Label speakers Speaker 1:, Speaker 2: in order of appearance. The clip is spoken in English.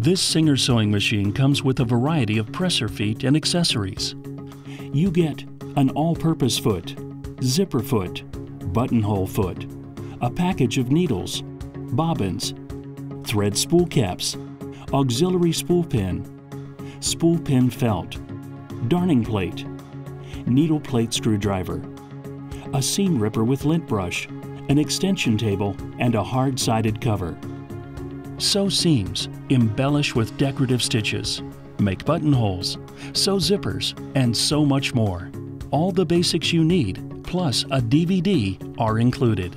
Speaker 1: This Singer sewing machine comes with a variety of presser feet and accessories. You get an all-purpose foot, zipper foot, buttonhole foot, a package of needles, bobbins, thread spool caps, auxiliary spool pin, spool pin felt, darning plate, needle plate screwdriver, a seam ripper with lint brush, an extension table, and a hard-sided cover. Sew seams, embellish with decorative stitches, make buttonholes, sew zippers, and so much more. All the basics you need, plus a DVD, are included.